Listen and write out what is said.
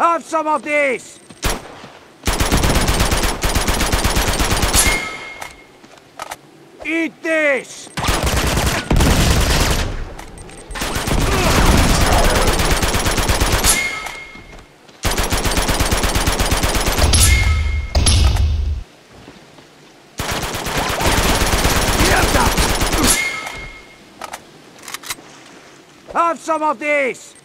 Have some of this! Eat this! Have some of this!